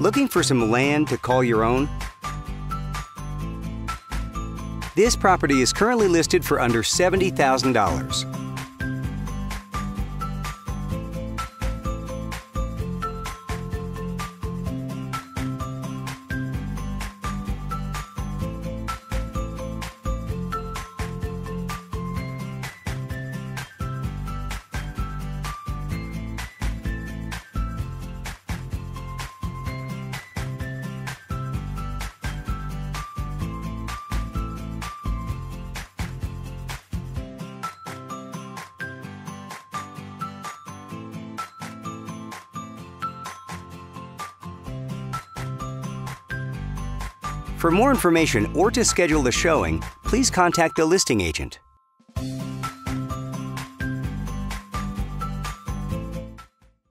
Looking for some land to call your own? This property is currently listed for under $70,000. For more information or to schedule the showing, please contact the listing agent.